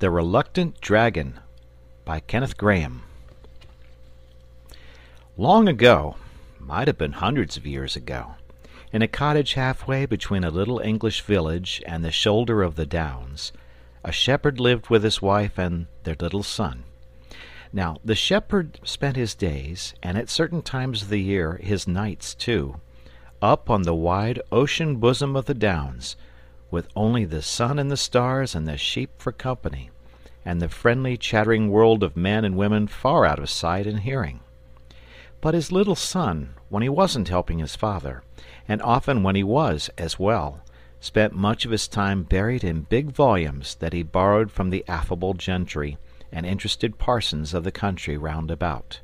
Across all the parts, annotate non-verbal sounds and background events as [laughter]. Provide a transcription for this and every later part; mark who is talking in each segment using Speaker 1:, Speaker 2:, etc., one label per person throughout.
Speaker 1: THE RELUCTANT DRAGON by Kenneth Grahame Long ago might have been hundreds of years ago in a cottage halfway between a little English village and the shoulder of the Downs, a shepherd lived with his wife and their little son. Now the shepherd spent his days, and at certain times of the year his nights too, up on the wide ocean bosom of the Downs, with only the sun and the stars and the sheep for company, and the friendly chattering world of men and women far out of sight and hearing. But his little son, when he wasn't helping his father, and often when he was as well, spent much of his time buried in big volumes that he borrowed from the affable gentry and interested parsons of the country round about.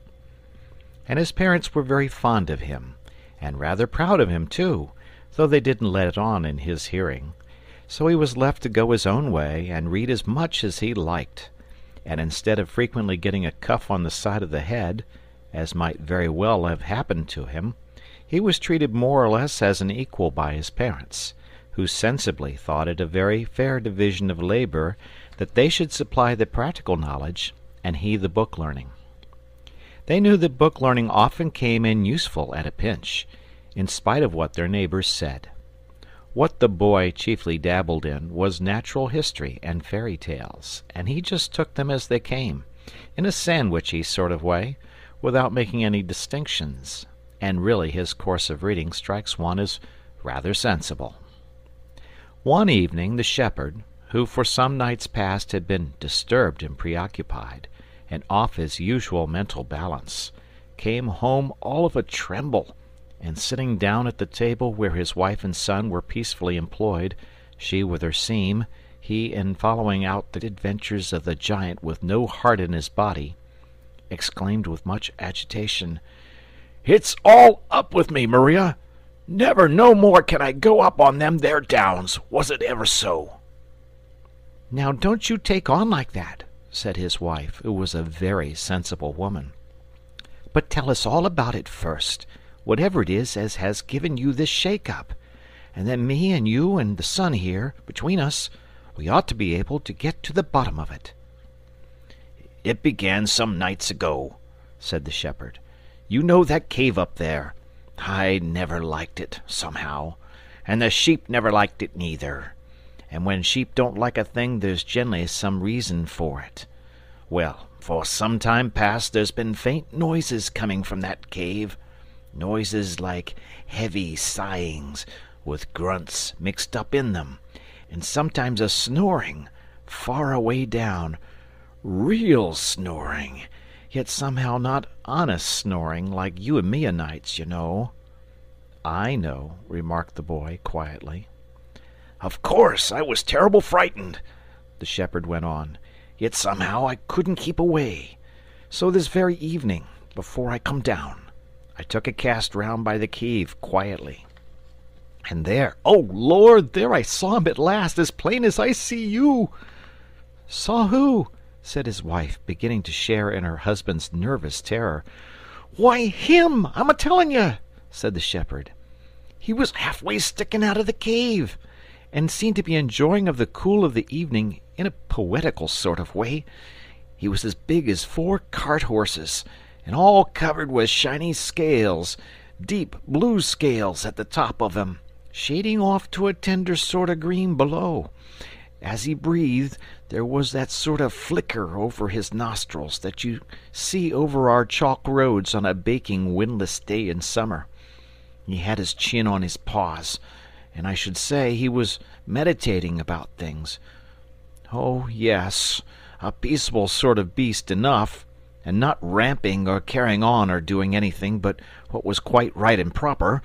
Speaker 1: And his parents were very fond of him, and rather proud of him too, though they didn't let it on in his hearing. So he was left to go his own way and read as much as he liked, and instead of frequently getting a cuff on the side of the head, as might very well have happened to him, he was treated more or less as an equal by his parents, who sensibly thought it a very fair division of labour that they should supply the practical knowledge and he the book learning. They knew that book learning often came in useful at a pinch, in spite of what their neighbors said. What the boy chiefly dabbled in was natural history and fairy tales, and he just took them as they came, in a sandwichy sort of way, without making any distinctions, and really his course of reading strikes one as rather sensible. One evening the shepherd, who for some nights past had been disturbed and preoccupied, and off his usual mental balance, came home all of a tremble, and sitting down at the table where his wife and son were peacefully employed, she with her seam, he in following out the adventures of the giant with no heart in his body, exclaimed with much agitation, "It's all up with me, Maria! Never no more can I go up on them there downs, was it ever so!"
Speaker 2: "Now don't you take on like that," said his wife, who was a very sensible woman, "but tell us all about it first, whatever it is as has given you this shake up, and then me and you and the son here, between us, we ought to be able to get to the bottom of it."
Speaker 3: "It began some nights ago," said the shepherd. "You know that cave up there. I never liked it, somehow, and the sheep never liked it neither. And when sheep don't like a thing there's generally some reason for it. Well, for some time past there's been faint noises coming from that cave noises like heavy sighings, with grunts mixed up in them, and sometimes a snoring, far away down real snoring yet somehow not honest snoring like you and me o' nights, you know."
Speaker 1: "I know," remarked the Boy, quietly.
Speaker 3: "Of course I was terrible frightened," the shepherd went on, "yet somehow I couldn't keep away. So this very evening, before I come down, I took a cast round by the cave quietly. And there oh, Lord, there I saw him at last, as plain as I see you!"
Speaker 2: "Saw who?" said his wife, beginning to share in her husband's nervous terror.
Speaker 3: "Why, him, I'm a telling you," said the shepherd. "He was halfway sticking out of the cave, and seemed to be enjoying of the cool of the evening in a poetical sort of way. He was as big as four cart horses, and all covered with shiny scales, deep blue scales at the top of him, shading off to a tender sort of green below. As he breathed there was that sort of flicker over his nostrils that you see over our chalk roads on a baking windless day in summer. He had his chin on his paws, and I should say he was meditating about things. Oh, yes, a peaceable sort of beast enough, and not ramping or carrying on or doing anything but what was quite right and proper.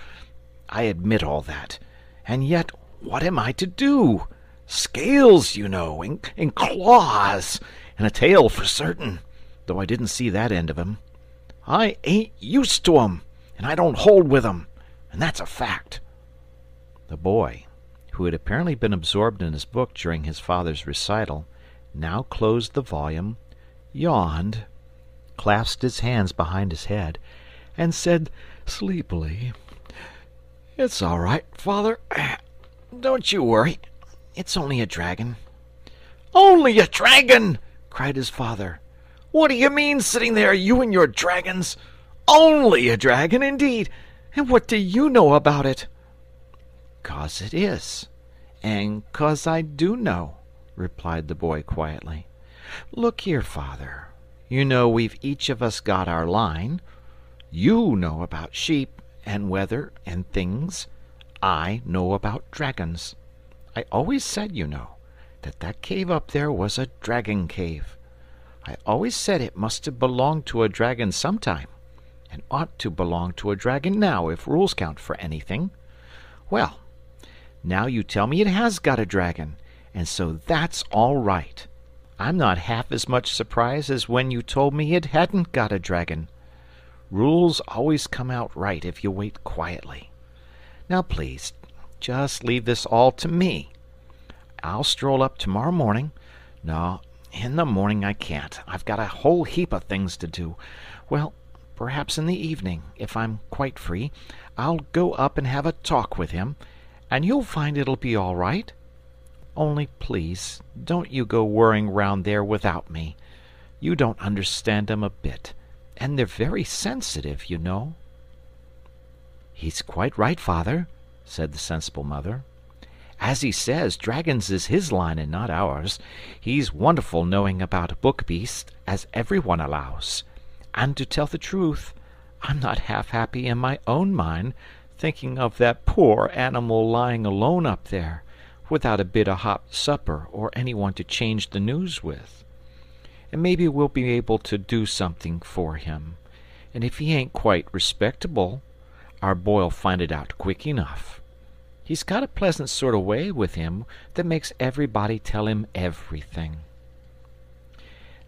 Speaker 3: I admit all that. And yet what am I to do? Scales, you know, and, and claws, and a tail for certain, though I didn't see that end of him. I ain't used to 'em, and I don't hold with 'em, and that's a fact."
Speaker 1: The Boy, who had apparently been absorbed in his book during his father's recital, now closed the volume, yawned, clasped his hands behind his head, and said sleepily, "It's all right, father. [clears throat] Don't you worry. It's only a dragon.
Speaker 3: Only a dragon!" cried his father. "What do you mean, sitting there, you and your dragons? Only a dragon, indeed! And what do you know about it?" "'Cause it is, and 'cause I do know," replied the Boy quietly. "Look here, father. You know we've each of us got our line. You know about sheep, and weather, and things. I know about dragons. I always said, you know, that that cave up there was a dragon cave. I always said it must have belonged to a dragon sometime, and ought to belong to a dragon now if rules count for anything. Well, now you tell me it has got a dragon, and so that's all right. I'm not half as much surprised as when you told me it hadn't got a dragon. Rules always come out right if you wait quietly. Now, please, just leave this all to me. I'll stroll up tomorrow morning. No, in the morning I can't. I've got a whole heap of things to do. Well, perhaps in the evening, if I'm quite free, I'll go up and have a talk with him, and you'll find it'll be all right. Only please, don't you go worrying round there without me. You don't understand 'em a bit, and they're very sensitive, you know." "He's quite right, father," said the sensible mother. "As he says, dragons is his line and not ours. He's wonderful knowing about book beasts, as every one allows. And to tell the truth, I'm not half happy in my own mind, thinking of that poor animal lying alone up there without a bit of hot supper or any one to change the news with. And maybe we'll be able to do something for him. And if he ain't quite respectable, our boy'll find it out quick enough. He's got a pleasant sort of way with him that makes everybody tell him everything.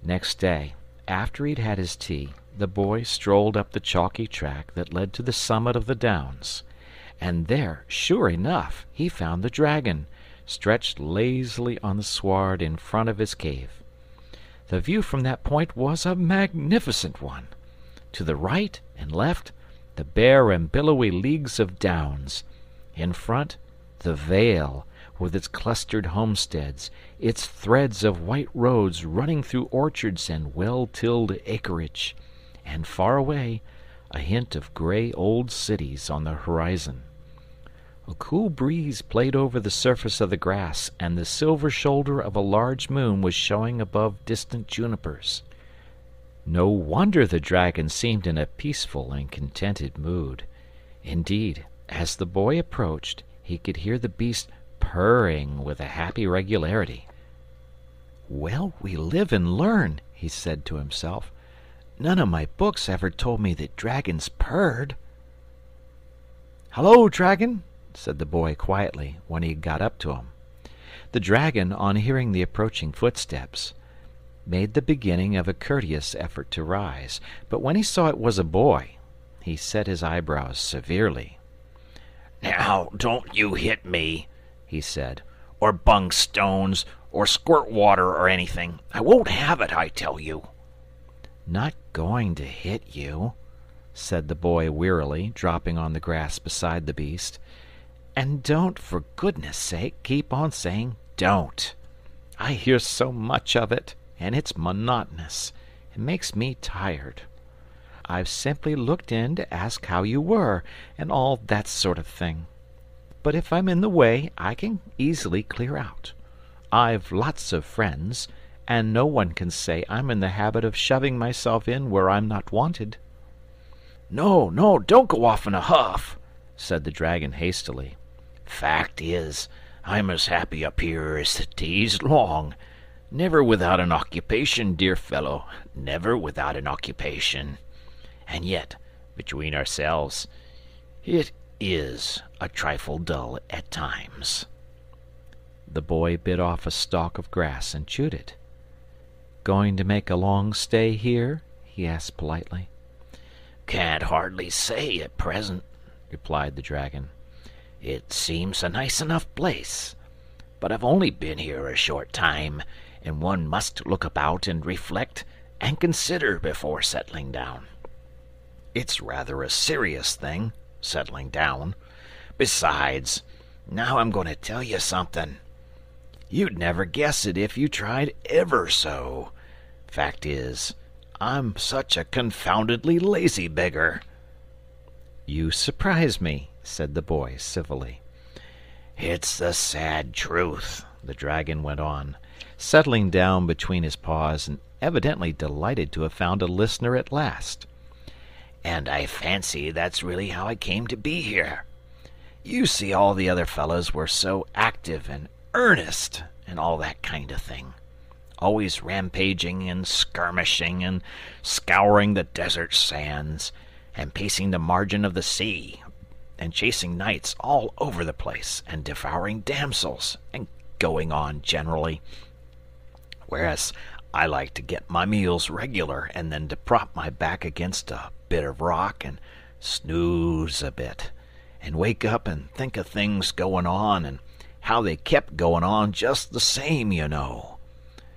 Speaker 3: Next day, after he'd had his tea, the boy strolled up the chalky track that led to the summit of the downs, and there, sure enough, he found the dragon, stretched lazily on the sward in front of his cave. The view from that point was a magnificent one. To the right and left, the bare and billowy leagues of downs. In front, the vale, with its clustered homesteads, its threads of white roads running through orchards and well tilled acreage, and far away, a hint of grey old cities on the horizon. A cool breeze played over the surface of the grass, and the silver shoulder of a large moon was showing above distant junipers. No wonder the dragon seemed in a peaceful and contented mood. Indeed, as the boy approached, he could hear the beast purring with a happy regularity. "Well, we live and learn," he said to himself. "None of my books ever told me that dragons purred." "Hello, dragon!" Said the boy quietly, when he had got up to him. The dragon, on hearing the approaching footsteps, made the beginning of a courteous effort to rise, but when he saw it was a boy, he set his eyebrows severely.
Speaker 4: "Now, don't you hit me," he said, "or bung stones, or squirt water or anything. I won't have it, I tell you."
Speaker 3: "Not going to hit you," said the boy wearily, dropping on the grass beside the beast. And don't, for goodness sake, keep on saying don't. I hear so much of it, and it's monotonous. It makes me tired. I've simply looked in to ask how you were, and all that sort of thing. But if I'm in the way, I can easily clear out. I've lots of friends, and no one can say I'm in the habit of shoving myself in where I'm not wanted.
Speaker 4: No, no, don't go off in a huff, said the dragon hastily. Fact is, I'm as happy up here as the day's long. Never without an occupation, dear fellow, never without an occupation. And yet, between ourselves, it is a trifle dull at times.
Speaker 3: The boy bit off a stalk of grass and chewed it. Going to make a long stay here? he asked politely.
Speaker 4: Can't hardly say at present, replied the dragon. It seems a nice enough place, but I've only been here a short time, and one must look about and reflect and consider before settling down. It's rather a serious thing, settling down. Besides, now I'm going to tell you something. You'd never guess it if you tried ever so. Fact is, I'm such a confoundedly lazy beggar.
Speaker 1: You surprise me, said the boy, civilly.
Speaker 4: It's the sad truth, the dragon went on,
Speaker 1: settling down between his paws and evidently delighted to have found a listener at last.
Speaker 4: And I fancy that's really how I came to be here. You see, all the other fellows were so active and earnest and all that kind of thing. Always rampaging and skirmishing and scouring the desert sands and pacing the margin of the sea and chasing knights all over the place and devouring damsels and going on generally. Whereas I like to get my meals regular and then to prop my back against a bit of rock and snooze a bit and wake up and think of things going on and how they kept going on just the same, you know.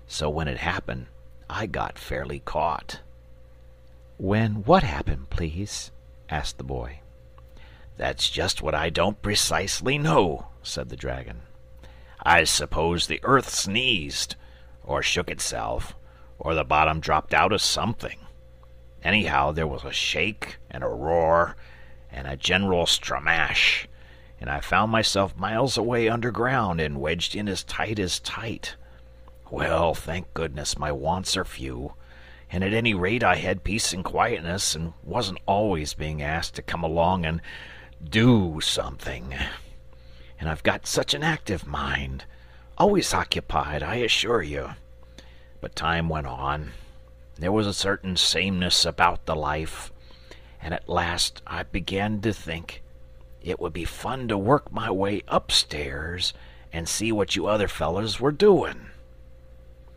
Speaker 4: So when it happened, I got fairly caught.
Speaker 1: When what happened, please? asked the boy.
Speaker 4: That's just what I don't precisely know, said the dragon. I suppose the earth sneezed or shook itself, or the bottom dropped out of something. Anyhow, there was a shake and a roar and a general stramash, and I found myself miles away underground and wedged in as tight as tight. Well, thank goodness, my wants are few, and at any rate I had peace and quietness and wasn't always being asked to come along and do something. And I've got such an active mind always occupied, I assure you. But time went on. There was a certain sameness about the life, and at last I began to think it would be fun to work my way upstairs and see what you other fellows were doing.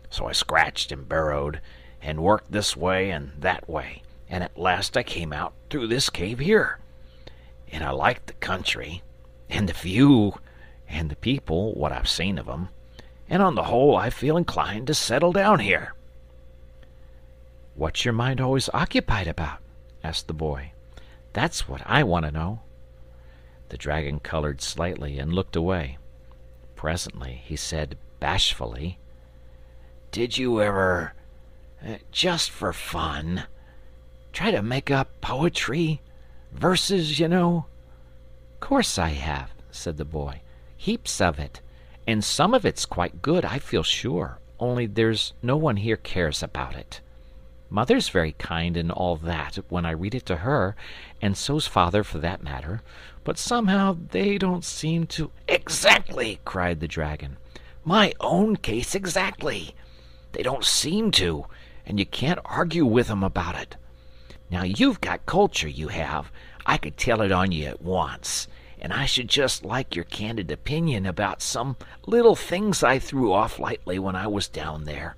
Speaker 4: So I scratched and burrowed, and worked this way and that way, and at last I came out through this cave here. And I like the country, and the view, and the people, what I've seen of 'em, and on the whole I feel inclined to settle down here.
Speaker 1: What's your mind always occupied about? asked the boy. That's what I want to know.
Speaker 2: The dragon colored slightly and looked away. Presently he said bashfully,
Speaker 4: Did you ever, uh, just for fun, try to make up poetry? Verses, you know?
Speaker 1: Course I have, said the boy. Heaps of it. And some of it's quite good, I feel sure, only there's no one here cares about it. Mother's very kind and all that when I read it to her, and so's father for that matter, but somehow they don't seem to.
Speaker 4: Exactly, cried the dragon. My own case exactly. They don't seem to, and you can't argue with 'em about it. Now you've got culture, you have. I could tell it on you at once and I should just like your candid opinion about some little things I threw off lightly when I was down there.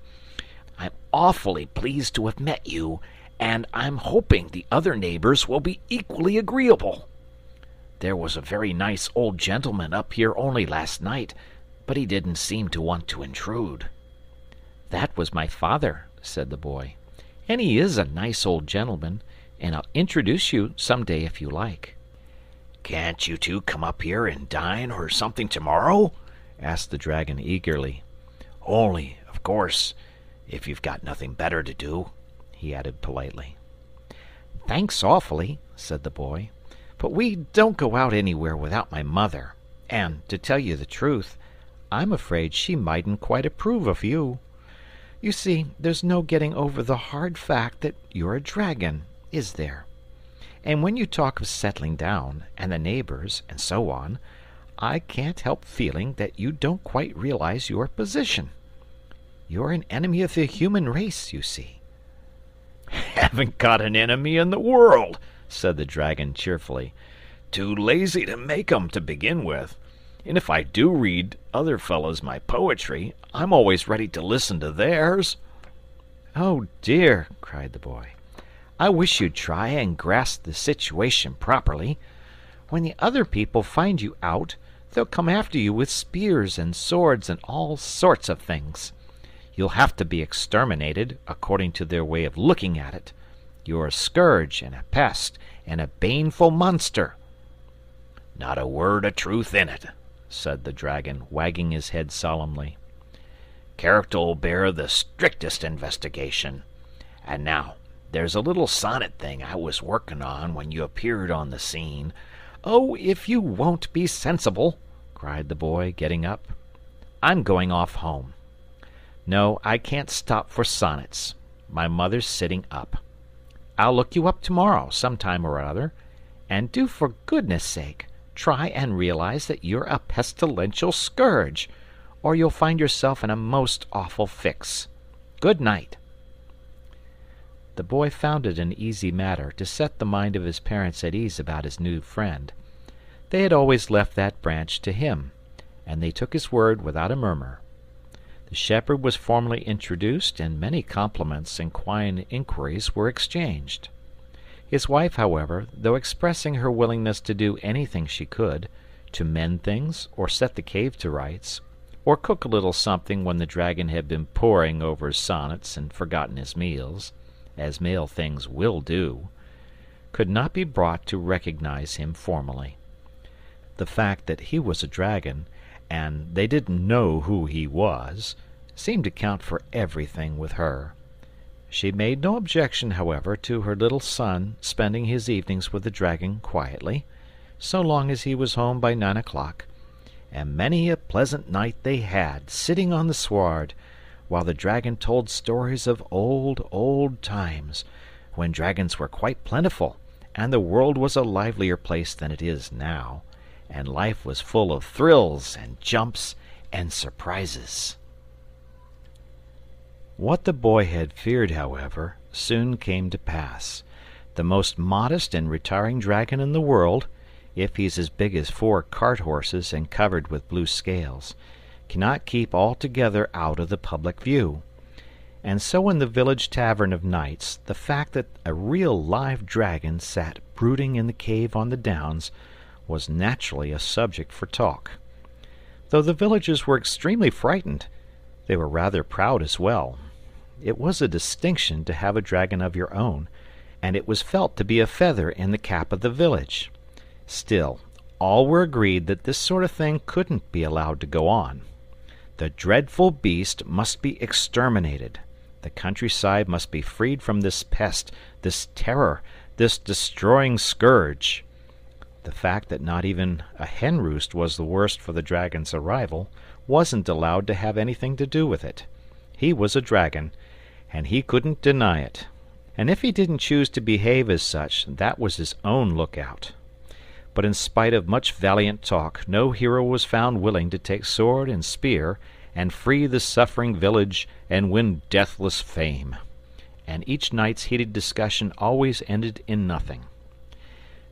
Speaker 4: I'm awfully pleased to have met you, and I'm hoping the other neighbors will be equally agreeable. There was a very nice old gentleman up here only last night, but he didn't seem to want to intrude.
Speaker 1: That was my father, said the boy, and he is a nice old gentleman, and I'll introduce you some day if you like.
Speaker 4: Can't you two come up here and dine or something tomorrow? asked the dragon eagerly. Only, of course, if you've got nothing better to do, he added politely.
Speaker 1: Thanks awfully, said the boy, but we don't go out anywhere without my mother, and, to tell you the truth, I'm afraid she mightn't quite approve of you. You see, there's no getting over the hard fact that you're a dragon, is there? And when you talk of settling down, and the neighbors, and so on, I can't help feeling that you don't quite realize your position. You're an enemy of the human race, you see. [laughs]
Speaker 4: Haven't got an enemy in the world, said the dragon cheerfully. Too lazy to make 'em to begin with. And if I do read other fellows my poetry, I'm always ready to listen to theirs.
Speaker 1: Oh, dear, cried the boy. I wish you'd try and grasp the situation properly. When the other people find you out, they'll come after you with spears and swords and all sorts of things. You'll have to be exterminated, according to their way of looking at it. You're a scourge and a pest and a baneful monster.
Speaker 4: Not a word of truth in it, said the dragon, wagging his head solemnly. character'll bear the strictest investigation. And now, there's a little sonnet thing I was working on when you appeared on the scene.
Speaker 2: Oh, if you won't be sensible, cried the boy, getting up. I'm going off home. No, I can't stop for sonnets. My mother's sitting up. I'll look you up tomorrow, some time or other. And do for goodness sake try and realize that you're a pestilential scourge, or you'll find yourself in a most awful fix. Good night. The boy found it an easy matter to set the mind of his parents at ease about his new friend. They had always left that branch to him, and they took his word without a murmur. The shepherd was formally introduced, and many compliments and quiet inquiries were exchanged. His wife, however, though expressing her willingness to do anything she could, to mend things, or set the cave to rights, or cook a little something when the dragon had been poring over sonnets and forgotten his meals, as male things will do, could not be brought to recognize him formally. The fact that he was a dragon, and they didn't know who he was, seemed to count for everything with her. She made no objection, however, to her little son spending his evenings with the dragon quietly, so long as he was home by nine o'clock, and many a pleasant night they had, sitting on the sward, while the dragon told stories of old, old times, when dragons were quite plentiful, and the world was a livelier place than it is now and life was full of thrills and jumps and surprises. What the boy had feared, however, soon came to pass. The most modest and retiring dragon in the world, if he's as big as four cart horses and covered with blue scales, cannot keep altogether out of the public view. And so in the village tavern of nights the fact that a real live dragon sat brooding in the cave on the downs was naturally a subject for talk. Though the villagers were extremely frightened, they were rather proud as well. It was a distinction to have a dragon of your own, and it was felt to be a feather in the cap of the village. Still, all were agreed that this sort of thing couldn't be allowed to go on. The dreadful beast must be exterminated. The countryside must be freed from this pest, this terror, this destroying scourge. The fact that not even a hen roost was the worst for the dragon's arrival wasn't allowed to have anything to do with it. He was a dragon, and he couldn't deny it. And if he didn't choose to behave as such, that was his own lookout. But in spite of much valiant talk, no hero was found willing to take sword and spear and free the suffering village and win deathless fame. And each night's heated discussion always ended in nothing.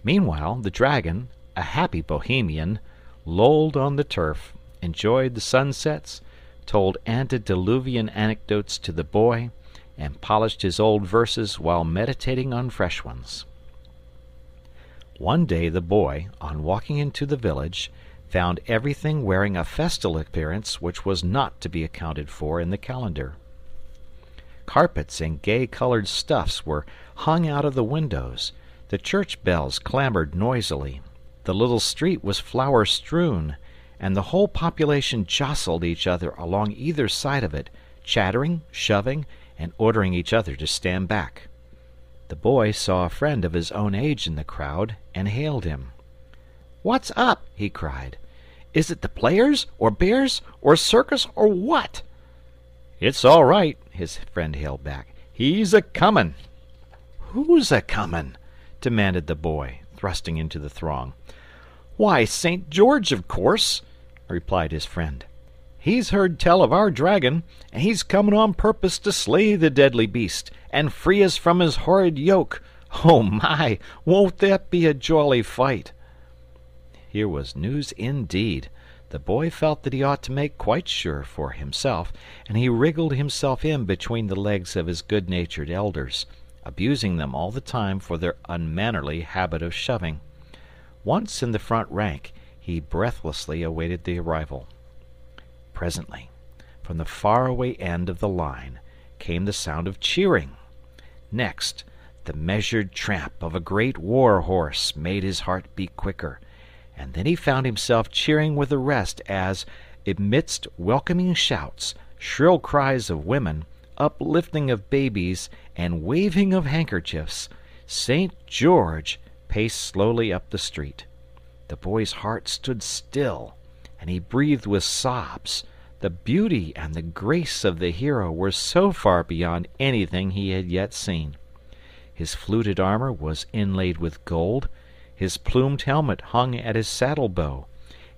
Speaker 2: Meanwhile, the dragon, a happy Bohemian, lolled on the turf, enjoyed the sunsets, told antediluvian anecdotes to the boy, and polished his old verses while meditating on fresh ones. One day the boy, on walking into the village, found everything wearing a festal appearance which was not to be accounted for in the calendar. Carpets and gay colored stuffs were hung out of the windows, the church bells clamored noisily, the little street was flower strewn, and the whole population jostled each other along either side of it, chattering, shoving, and ordering each other to stand back. The boy saw a friend of his own age in the crowd and hailed him.
Speaker 3: "What's up?" he cried. "Is it the players, or bears, or circus, or what?"
Speaker 2: "It's all right," his friend hailed back. "He's a comin'."
Speaker 3: "Who's a comin'?" demanded the boy, thrusting into the throng.
Speaker 2: "Why, St. George, of course," replied his friend. "He's heard tell of our dragon, and he's coming on purpose to slay the deadly beast, and free us from his horrid yoke. Oh, my! Won't that be a jolly fight!" Here was news indeed. The boy felt that he ought to make quite sure for himself, and he wriggled himself in between the legs of his good natured elders abusing them all the time for their unmannerly habit of shoving. Once in the front rank, he breathlessly awaited the arrival. Presently, from the far-away end of the line, came the sound of cheering. Next, the measured tramp of a great war horse made his heart beat quicker, and then he found himself cheering with the rest as, amidst welcoming shouts,
Speaker 1: shrill cries of women, uplifting of babies, and waving of handkerchiefs, St. George paced slowly up the street. The Boy's heart stood still, and he breathed with sobs. The beauty and the grace of the hero were so far beyond anything he had yet seen. His fluted armor was inlaid with gold, his plumed helmet hung at his saddle bow,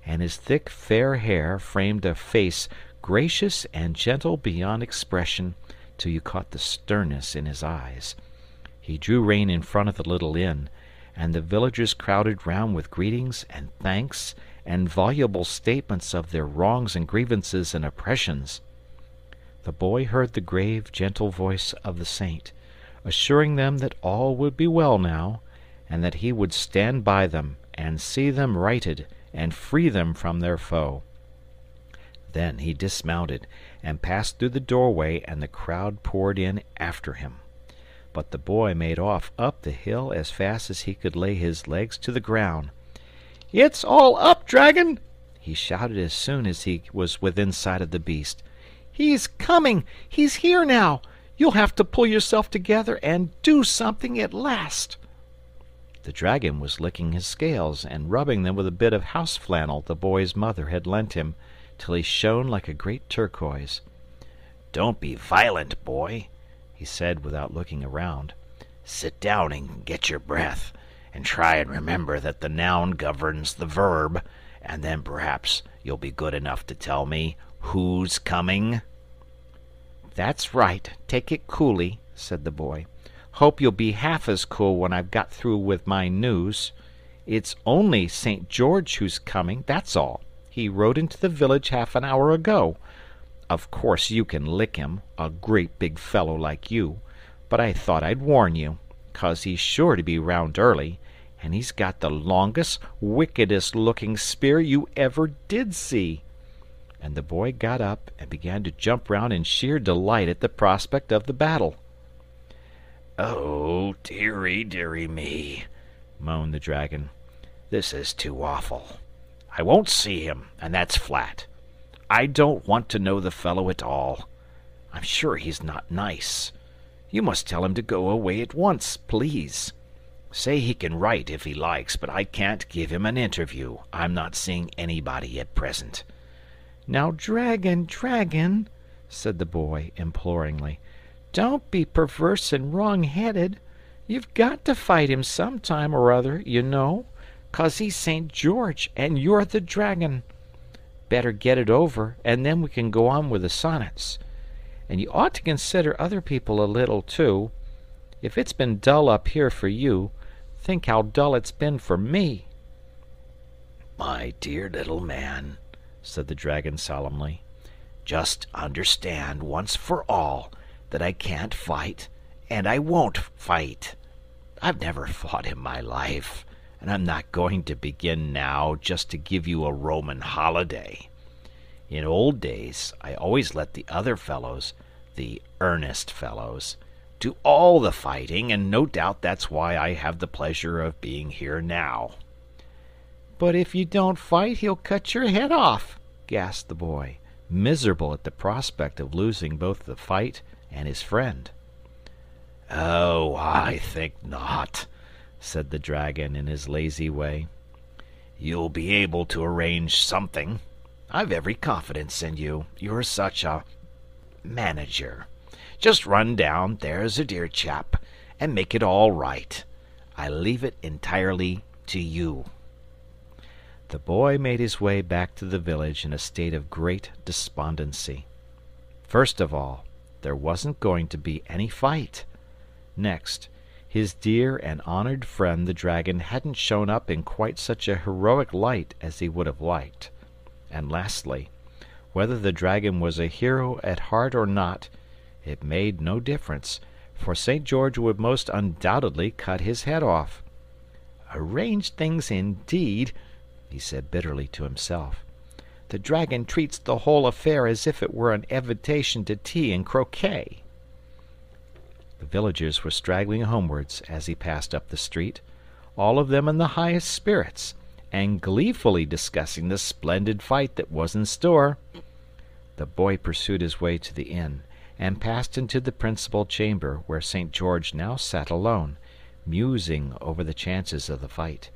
Speaker 1: and his thick fair hair framed a face gracious and gentle beyond expression till you caught the sternness in his eyes. He drew rein in front of the little inn, and the villagers crowded round with greetings and thanks and voluble statements of their wrongs and grievances and oppressions. The Boy heard the grave, gentle voice of the Saint, assuring them that all would be well now, and that he would stand by them, and see them righted, and free them from their foe. Then he dismounted, and passed through the doorway, and the crowd poured in after him. But the Boy made off up the hill as fast as he could lay his legs to the ground. "It's all up, dragon!" he shouted as soon as he was within sight of the beast. "He's coming! He's here now! You'll have to pull yourself together and do something at last." The dragon was licking his scales and rubbing them with a bit of house flannel the Boy's mother had lent him, till he shone like a great turquoise.
Speaker 4: "Don't be violent, Boy," he said without looking around. "Sit down and get your breath and try and remember that the noun governs the verb, and then perhaps you'll be good enough to tell me who's coming."
Speaker 2: "That's right. Take it coolly," said the Boy. "Hope you'll be half as cool when I've got through with my news. It's only St. George who's coming, that's all. He rode into the village half an hour ago. Of course you can lick him, a great big fellow like you, but I thought I'd warn you, 'cause he's sure to be round early and he's got the longest, wickedest looking spear you ever did see." And the Boy got up and began to jump round in sheer delight at the prospect of the battle.
Speaker 4: "Oh, dearie, dearie me!" moaned the dragon. "This is too awful. I won't see him, and that's flat. I don't want to know the fellow at all. I'm sure he's not nice. You must tell him to go away at once, please. Say he can write if he likes, but I can't give him an interview. I'm not seeing anybody at present."
Speaker 2: "Now, dragon, dragon," said the Boy, imploringly, "don't be perverse and wrong headed. You've got to fight him some time or other, you know, 'cause he's St. George and you're the dragon. Better get it over, and then we can go on with the sonnets. And you ought to consider other people a little, too. If it's been dull up here for you. Think how dull it's been for me."
Speaker 4: "My dear little man," said the dragon solemnly, "just understand once for all that I can't fight, and I won't fight. I've never fought in my life, and I'm not going to begin now just to give you a Roman holiday. In old days I always let the other fellows the earnest fellows do all the fighting, and no doubt that's why I have the pleasure of being here now."
Speaker 2: "But if you don't fight he'll cut your head off," gasped the Boy, miserable at the prospect of losing both the fight and his friend.
Speaker 4: "Oh, I think not," said the dragon in his lazy way. "You'll be able to arrange something. I've every confidence in you. You're such a manager. Just run down, there's a dear chap, and make it all right. I leave it entirely to you."
Speaker 1: The Boy made his way back to the village in a state of great despondency. First of all, there wasn't going to be any fight. Next, his dear and honored friend the dragon hadn't shown up in quite such a heroic light as he would have liked. And lastly, whether the dragon was a hero at heart or not. It made no difference, for St. George would most undoubtedly cut his head off. "Arrange things, indeed!" he said bitterly to himself. "The dragon treats the whole affair as if it were an invitation to tea and croquet." The villagers were straggling homewards as he passed up the street, all of them in the highest spirits, and gleefully discussing the splendid fight that was in store. The Boy pursued his way to the inn, and passed into the principal chamber, where St. George now sat alone, musing over the chances of the fight,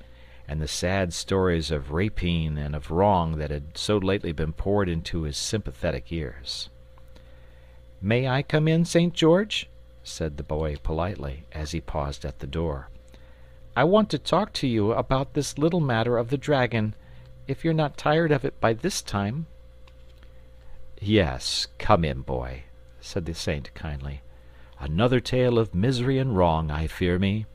Speaker 1: and the sad stories of rapine and of wrong that had so lately been poured into his sympathetic ears. "May I come in, St. George?" Said the Boy politely, as he paused at the door. "I want to talk to you about this little matter of the dragon, if you're not tired of it by this time." "Yes, come in, Boy," said the Saint kindly. "Another tale of misery and wrong, I fear me.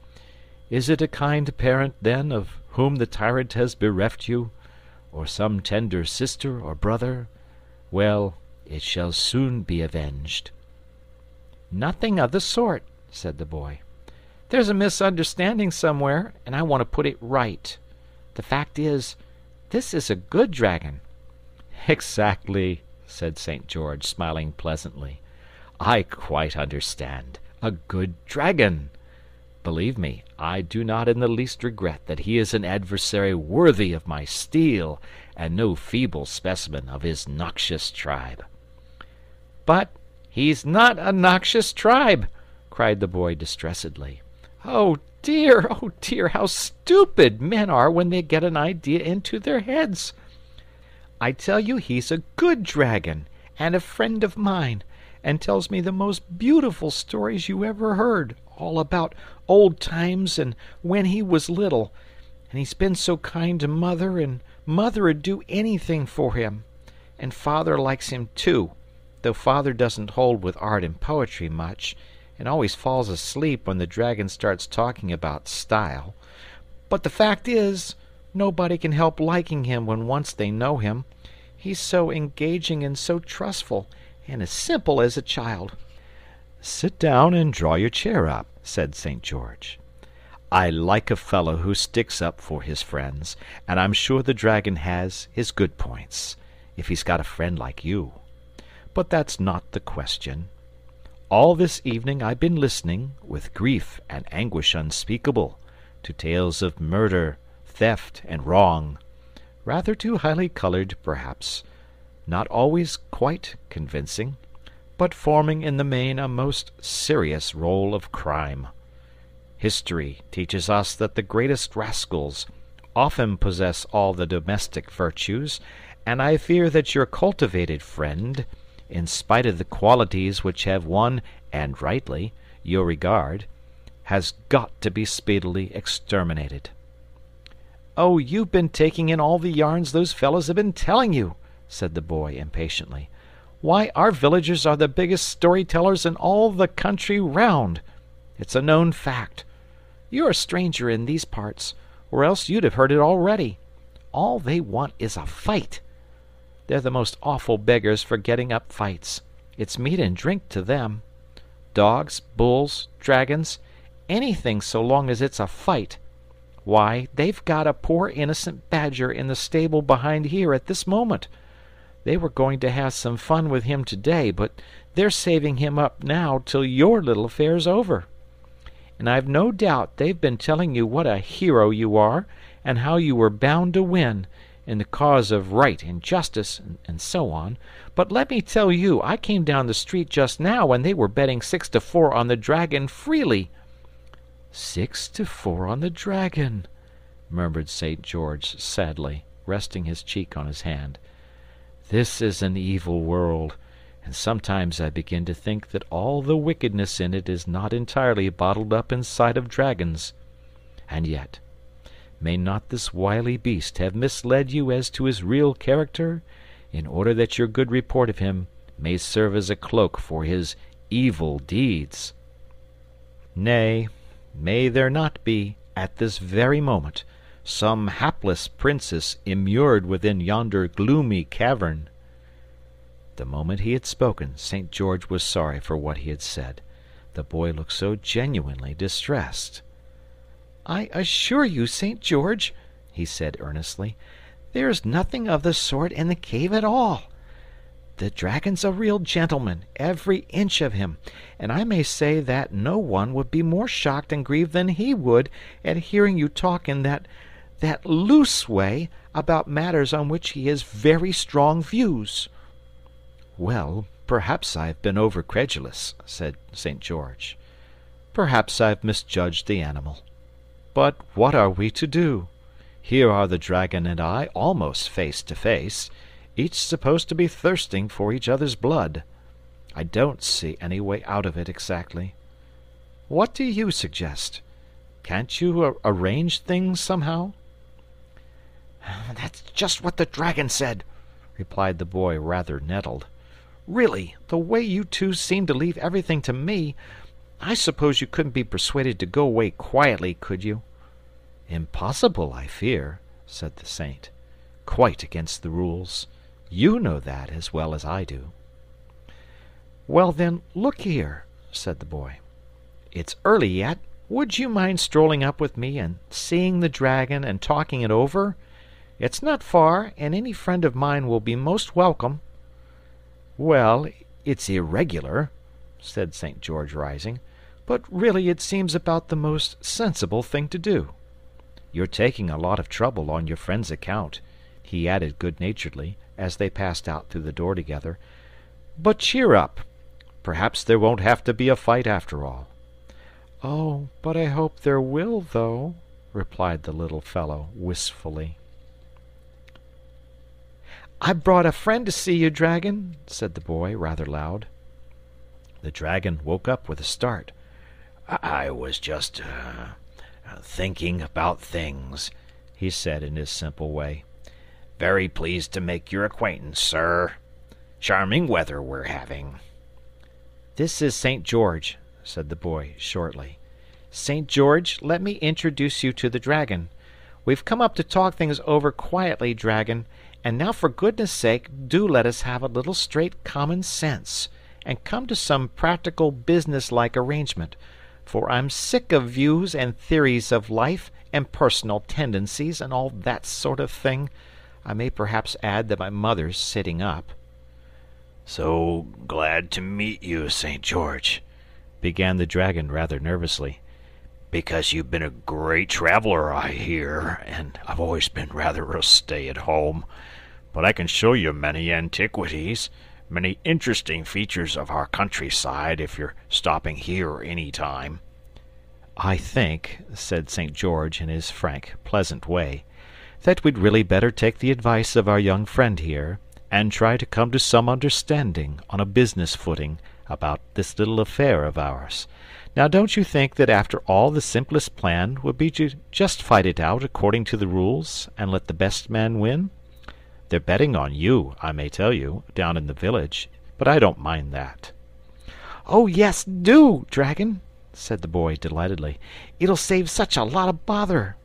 Speaker 1: Is it a kind parent, then, of whom the tyrant has bereft you, or some tender sister or brother? Well, it shall soon be avenged." "Nothing of the sort," said the Boy. "There's a misunderstanding somewhere, and I want to put it right. The fact is, this is a good dragon." "Exactly said St. George, smiling pleasantly. "I quite understand. A good dragon! Believe me, I do not in the least regret that he is an adversary worthy of my steel, and no feeble specimen of his noxious tribe." "But he's not a noxious tribe!" cried the Boy distressedly. "Oh dear, oh dear, how stupid men are when they get an idea into their heads! I tell you he's a good dragon, and a friend of mine, and tells me the most beautiful stories you ever heard, all about old times and when he was little. And he's been so kind to Mother, and Mother'd do anything for him. And Father likes him too, though Father doesn't hold with art and poetry much, and always falls asleep when the dragon starts talking about style. But the fact is, nobody can help liking him when once they know him. He's so engaging and so trustful, and as simple as a child." "Sit down and draw your chair up," said St. George. "I like a fellow who sticks up for his friends, and I'm sure the dragon has his good points, if he's got a friend like you. But that's not the question. All this evening I've been listening, with grief and anguish unspeakable, to tales of murder, theft, and wrong rather too highly colored, perhaps, not always quite convincing, but forming in the main a most serious roll of crime. History teaches us that the greatest rascals often possess all the domestic virtues, and I fear that your cultivated friend, in spite of the qualities which have won, and rightly, your regard, has got to be speedily exterminated. "Oh, you've been taking in all the yarns those fellows have been telling you," said the Boy, impatiently. "Why, our villagers are the biggest story tellers in all the country round. It's a known fact. You're a stranger in these parts, or else you'd have heard it already. All they want is a fight. They're the most awful beggars for getting up fights. It's meat and drink to them. Dogs, bulls, dragons anything so long as it's a fight. Why, they've got a poor innocent badger in the stable behind here at this moment. They were going to have some fun with him today, but they're saving him up now till your little affair's over. And I've no doubt they've been telling you what a hero you are, and how you were bound to win, in the cause of right and justice, and, so on. But let me tell you, I came down the street just now, and they were betting six to four on the dragon freely. "Six to four on the dragon," murmured St. George sadly, resting his cheek on his hand. "This is an evil world, and sometimes I begin to think that all the wickedness in it is not entirely bottled up inside of dragons. And yet, may not this wily beast have misled you as to his real character, in order that your good report of him may serve as a cloak for his evil deeds?" "Nay. May there not be, at this very moment, some hapless princess immured within yonder gloomy cavern?" The moment he had spoken, St. George was sorry for what he had said. The Boy looked so genuinely distressed. "I assure you, St. George," he said earnestly, "there's nothing of the sort in the cave at all. The dragon's a real gentleman, every inch of him, and I may say that no one would be more shocked and grieved than he would at hearing you talk in that that loose way about matters on which he has very strong views." Well, perhaps I've been over credulous, said St. George. Perhaps I've misjudged the animal. But what are we to do? Here are the dragon and I almost face to face, each supposed to be thirsting for each other's blood. I don't see any way out of it exactly. What do you suggest? Can't you arrange things somehow? [sighs]
Speaker 2: That's just what the dragon said, replied the boy, rather nettled. Really, the way you two seem to leave everything to me, I suppose you couldn't be persuaded to go away quietly, could you?
Speaker 1: Impossible, I fear, said the saint. Quite against the rules. You know that as well as I do.
Speaker 2: Well, then, look here, said the boy. It's early yet. Would you mind strolling up with me and seeing the dragon and talking it over? It's not far, and any friend of mine will be most welcome.
Speaker 1: Well, it's irregular, said St. George, rising, but really it seems about the most sensible thing to do. You're taking a lot of trouble on your friend's account, he added good naturedly, as they passed out through the door together. But cheer up. Perhaps there won't have to be a fight after all.
Speaker 2: Oh, but I hope there will, though, replied the little fellow wistfully. I brought a friend to see you, dragon, said the boy, rather loud.
Speaker 1: The dragon woke up with a start.
Speaker 4: I was just uh, thinking about things, he said in his simple way. Very pleased to make your acquaintance, sir. Charming weather we're having.
Speaker 2: This is St. George, said the boy shortly. St. George, let me introduce you to the dragon. We've come up to talk things over quietly, dragon, and now, for goodness sake, do let us have a little straight common sense, and come to some practical business-like arrangement, for I'm sick of views and theories of life, and personal tendencies, and all that sort of thing. I may perhaps add that my mother's sitting up.
Speaker 4: So glad to meet you, St. George, began the dragon rather nervously. Because you've been a great traveler, I hear, and I've always been rather a stay at home but I can show you many antiquities, many interesting features of our countryside if you're stopping here any time.
Speaker 1: I think, said St. George in his frank, pleasant way, that we'd really better take the advice of our young friend here, and try to come to some understanding, on a business footing, about this little affair of ours. Now don't you think that after all the simplest plan would be to just fight it out according to the rules, and let the best man win? They're betting on you, I may tell you, down in the village, but I don't mind that.
Speaker 2: Oh, yes, do, dragon, said the boy delightedly. It'll save such a lot of bother.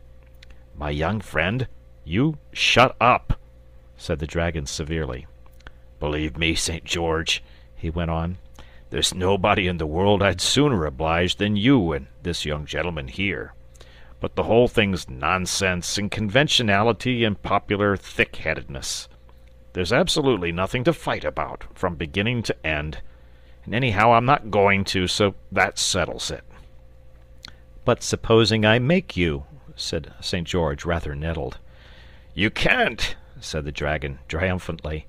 Speaker 4: My young friend, you shut up, said the dragon severely. Believe me, St. George, he went on, there's nobody in the world I'd sooner oblige than you and this young gentleman here but the whole thing's nonsense and conventionality and popular thick-headedness. There's absolutely nothing to fight about, from beginning to end. And anyhow, I'm not going to, so that settles it.
Speaker 1: But supposing I make you, said St. George, rather nettled.
Speaker 4: You can't, said the dragon, triumphantly.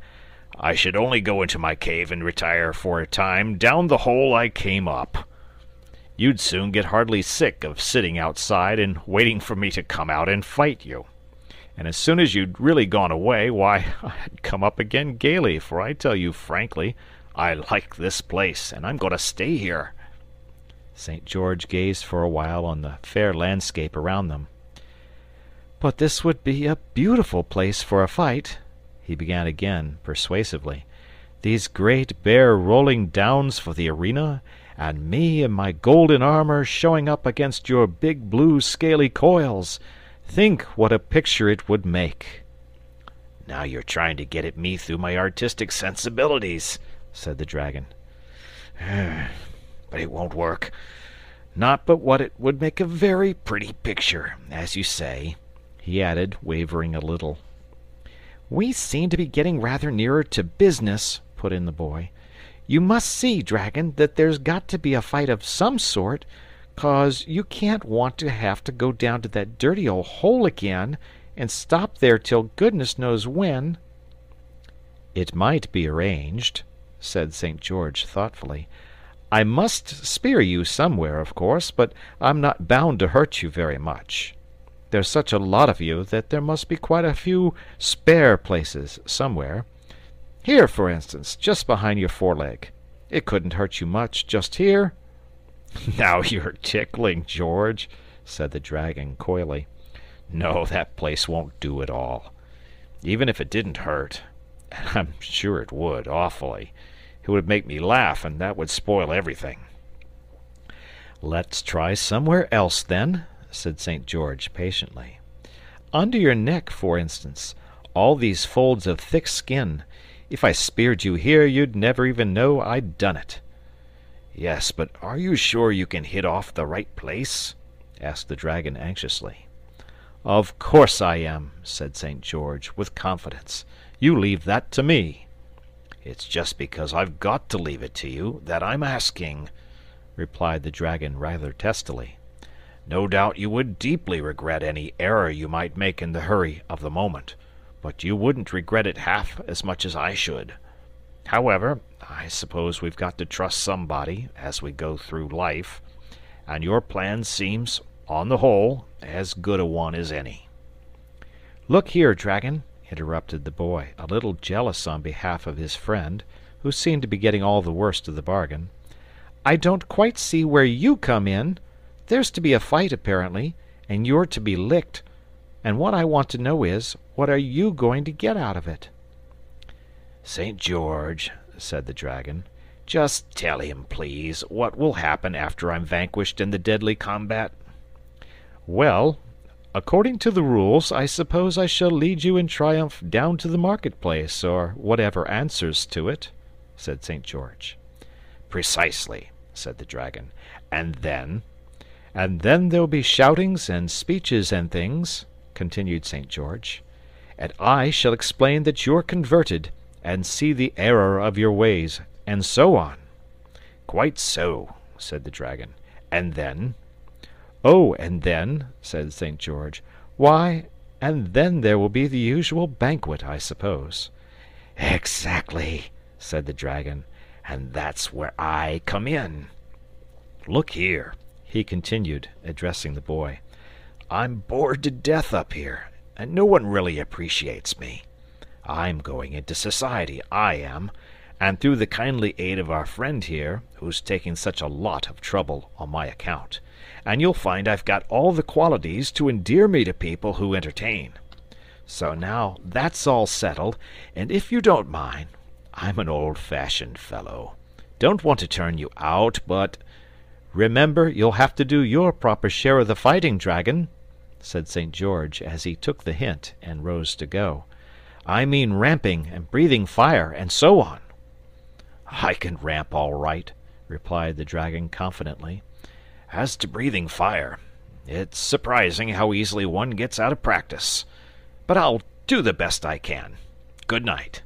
Speaker 4: I should only go into my cave and retire for a time down the hole I came up. You'd soon get hardly sick of sitting outside and waiting for me to come out and fight you. And as soon as you'd really gone away, why, [laughs] I'd come up again gaily, for I tell you frankly, I like this place, and I'm going to stay here.
Speaker 1: St. George gazed for a while on the fair landscape around them. But this would be a beautiful place for a fight, he began again, persuasively. These great bare rolling downs for the arena, and me in my golden armor showing up against your big blue scaly coils. Think what a picture it would make.
Speaker 4: Now you're trying to get at me through my artistic sensibilities, said the dragon. [sighs] but it won't work. Not but what it would make a very pretty picture, as you say, he added, wavering a little.
Speaker 2: We seem to be getting rather nearer to business, put in the boy. You must see, dragon, that there's got to be a fight of some sort, 'cause you can't want to have to go down to that dirty old hole again, and stop there till goodness knows when."
Speaker 1: "It might be arranged,"
Speaker 3: said St. George, thoughtfully. "I must spear you somewhere, of course, but I'm not bound to hurt you very much. There's such a lot of you that there must be quite a few spare places somewhere. Here, for instance, just behind your foreleg. It couldn't hurt you much, just here." [laughs]
Speaker 4: "Now you're tickling, George," said the dragon, coyly. "No, that place won't do at all. Even if it didn't hurt [laughs] and I'm sure it would, awfully it would make me laugh, and that would spoil everything."
Speaker 3: "Let's try somewhere else, then," said St. George, patiently. "Under your neck, for instance. All these folds of thick skin. If I speared you here you'd never even know I'd done it."
Speaker 4: "Yes, but are you sure you can hit off the right place?" asked the dragon, anxiously.
Speaker 3: "Of course I am," said St. George, with confidence. "You leave that to me."
Speaker 4: "It's just because I've got to leave it to you that I'm asking," replied the dragon rather testily. "No doubt you would deeply regret any error you might make in the hurry of the moment, but you wouldn't regret it half as much as I should. However, I suppose we've got to trust somebody as we go through life, and your plan seems on the whole, as good a one as any."
Speaker 3: "Look here, dragon," interrupted the Boy, a little jealous on behalf of his friend, who seemed to be getting all the worst of the bargain. "I don't quite see where you come in. There's to be a fight, apparently, and you're to be licked; and what I want to know is, what are you going to get out of it?"
Speaker 4: "St. George," said the dragon, "just tell him, please, what will happen after I'm vanquished in the deadly combat.
Speaker 3: "Well, according to the rules, I suppose I shall lead you in triumph down to the market place, or whatever answers to it," said St. George.
Speaker 4: "Precisely," said the dragon. "And then?"
Speaker 3: "And then there'll be shoutings and speeches and things," continued St. George, "and I shall explain that you're converted, and see the error of your ways, and so on."
Speaker 4: "Quite so," said the dragon. "And then?"
Speaker 3: "Oh, and then," said St. George, "why, and then there will be the usual banquet, I suppose."
Speaker 4: "Exactly," said the dragon, "and that's where I come in. Look here," he continued, addressing the Boy, "I'm bored to death up here, and no one really appreciates me. I'm going into society, I am, and through the kindly aid of our friend here, who's taking such a lot of trouble on my account and you'll find I've got all the qualities to endear me to people who entertain. So now that's all settled, and if you don't mind I'm an old fashioned fellow don't want to turn you out, but
Speaker 3: "Remember, you'll have to do your proper share of the fighting, dragon," said St. George, as he took the hint and rose to go. "I mean ramping and breathing fire, and so on."
Speaker 4: "I can ramp all right," replied the dragon, confidently. As to breathing fire, it's surprising how easily one gets out of practice. But I'll do the best I can. Good night."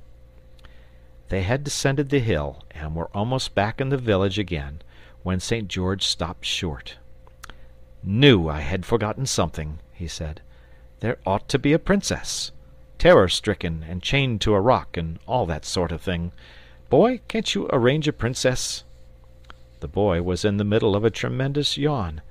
Speaker 3: They had descended the hill, and were almost back in the village again, when St. George stopped short. "Knew I had forgotten something," he said. "There ought to be a Princess. Terror stricken and chained to a rock, and all that sort of thing. Boy, can't you arrange a Princess? The Boy was in the middle of a tremendous yawn.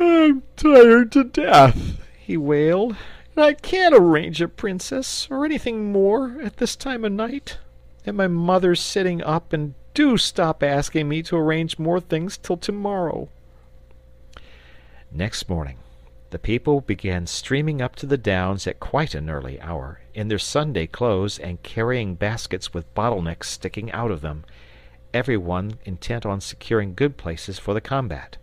Speaker 2: "I'm tired to death," he wailed, "and I can't arrange a Princess, or anything more, at this time of night. And my mother's sitting up, and do stop asking me to arrange more things till tomorrow."
Speaker 3: Next morning the people began streaming up to the Downs at quite an early hour, in their Sunday clothes and carrying baskets with bottle necks sticking out of them every one intent on securing good places for the combat.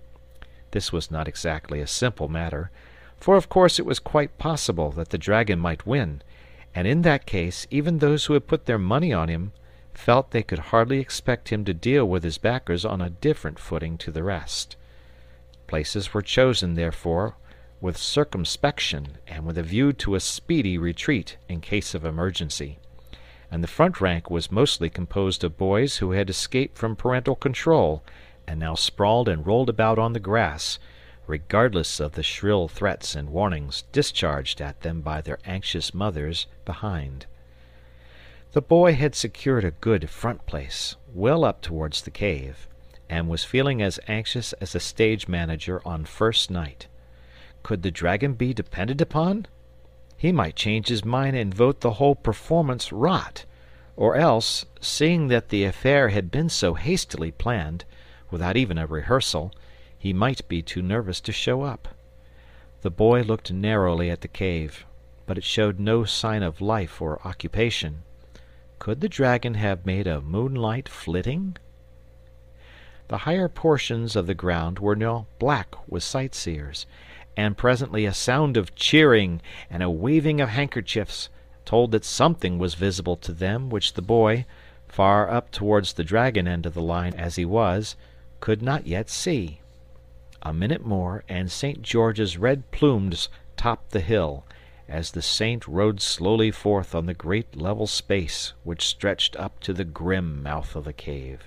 Speaker 3: This was not exactly a simple matter, for of course it was quite possible that the dragon might win, and in that case even those who had put their money on him felt they could hardly expect him to deal with his backers on a different footing to the rest. Places were chosen, therefore, with circumspection and with a view to a speedy retreat in case of emergency and the front rank was mostly composed of boys who had escaped from parental control and now sprawled and rolled about on the grass, regardless of the shrill threats and warnings discharged at them by their anxious mothers behind.
Speaker 1: The Boy had secured a good front place, well up towards the cave, and was feeling as anxious as a stage manager on first night. Could the dragon be depended upon? He might change his mind and vote the whole performance rot; or else, seeing that the affair had been so hastily planned, without even a rehearsal, he might be too nervous to show up. The Boy looked narrowly at the cave, but it showed no sign of life or occupation. Could the dragon have made a moonlight flitting? The higher portions of the ground were now black with sightseers, and presently a sound of cheering and a waving of handkerchiefs told that something was visible to them which the Boy, far up towards the dragon end of the line as he was, could not yet see. A minute more, and St. George's red plumes topped the hill, as the Saint rode slowly forth on the great level space which stretched up to the grim mouth of the cave.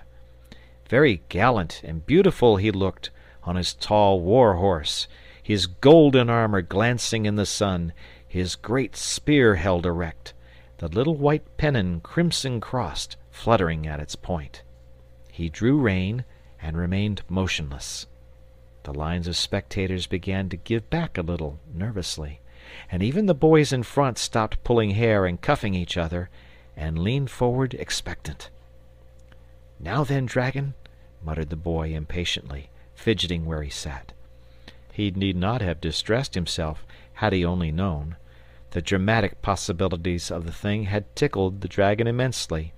Speaker 1: Very gallant and beautiful he looked, on his tall war horse, his golden armor glancing in the sun, his great spear held erect, the little white pennon crimson crossed fluttering at its point. He drew rein and remained motionless. The lines of spectators began to give back a little, nervously and even the boys in front stopped pulling hair and cuffing each other, and leaned forward expectant. "Now then, dragon," muttered the Boy impatiently, fidgeting where he sat. He need not have distressed himself had he only known. The dramatic possibilities of the thing had tickled the dragon immensely,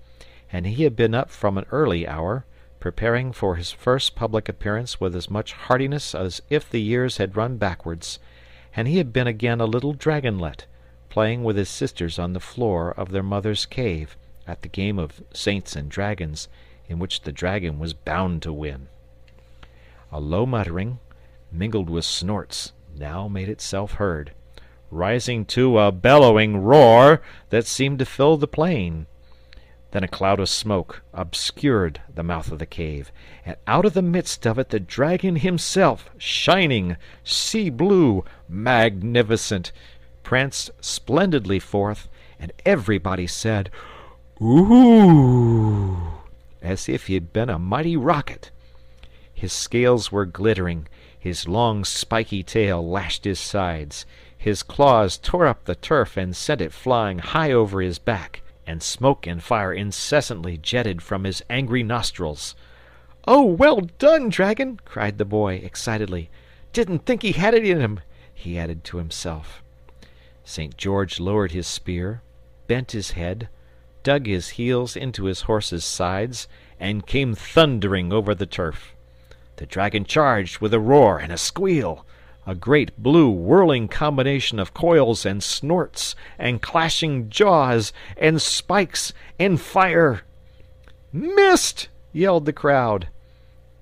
Speaker 1: and he had been up from an early hour, preparing for his first public appearance with as much heartiness as if the years had run backwards and he had been again a little dragonlet, playing with his sisters on the floor of their mother's cave at the game of saints and dragons, in which the dragon was bound to win. A low muttering, mingled with snorts, now made itself heard, rising to a bellowing roar that seemed to fill the plain. Then a cloud of smoke obscured the mouth of the cave, and out of the midst of it the dragon himself, shining, sea blue, magnificent, pranced splendidly forth, and everybody said, "Ooh!" As if he had been a mighty rocket. His scales were glittering, his long spiky tail lashed his sides, his claws tore up the turf and sent it flying high over his back and smoke and fire incessantly jetted from his angry nostrils. "Oh, well done, dragon!" cried the Boy, excitedly. "Didn't think he had it in him," he added to himself. St. George lowered his spear, bent his head, dug his heels into his horse's sides, and came thundering over the turf. The dragon charged with a roar and a squeal a great blue whirling combination of coils and snorts and clashing jaws and spikes and fire. "Missed!" yelled the crowd.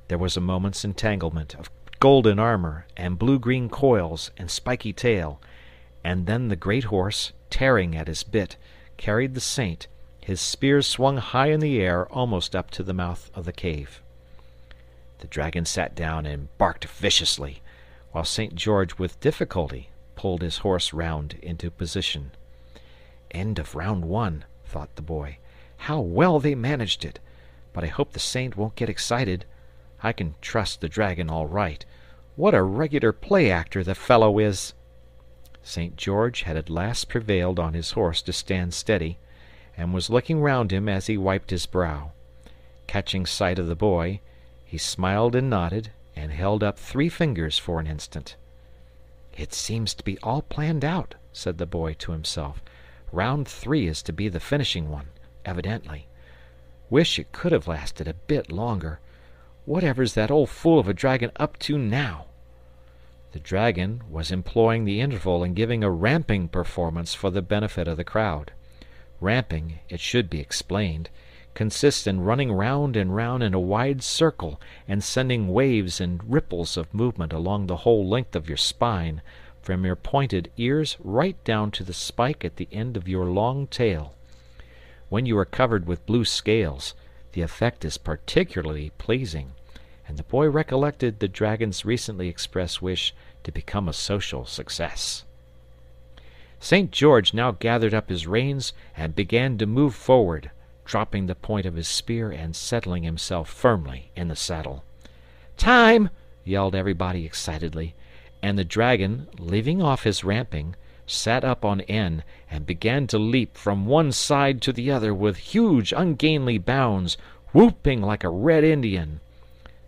Speaker 1: There was a moment's entanglement of golden armor and blue green coils and spiky tail, and then the great horse, tearing at his bit, carried the Saint, his spear swung high in the air almost up to the mouth of the cave. The dragon sat down and barked viciously while St. George with difficulty pulled his horse round into position. End of round one, thought the Boy. How well they managed it! But I hope the Saint won't get excited. I can trust the dragon all right. What a regular play actor the fellow is! St. George had at last prevailed on his horse to stand steady, and was looking round him as he wiped his brow. Catching sight of the Boy, he smiled and nodded, and held up three fingers for an instant. "It seems to be all planned out," said the Boy to himself. "Round three is to be the finishing one, evidently. Wish it could have lasted a bit longer. Whatever's that old fool of a dragon up to now?" The dragon was employing the interval in giving a ramping performance for the benefit of the crowd. Ramping, it should be explained consists in running round and round in a wide circle and sending waves and ripples of movement along the whole length of your spine, from your pointed ears right down to the spike at the end of your long tail. When you are covered with blue scales, the effect is particularly pleasing, and the Boy recollected the dragon's recently expressed wish to become a social success. St. George now gathered up his reins and began to move forward, dropping the point of his spear and settling himself firmly in the saddle. "Time!" yelled everybody excitedly, and the dragon, leaving off his ramping, sat up on end and began to leap from one side to the other with huge ungainly bounds, whooping like a red Indian.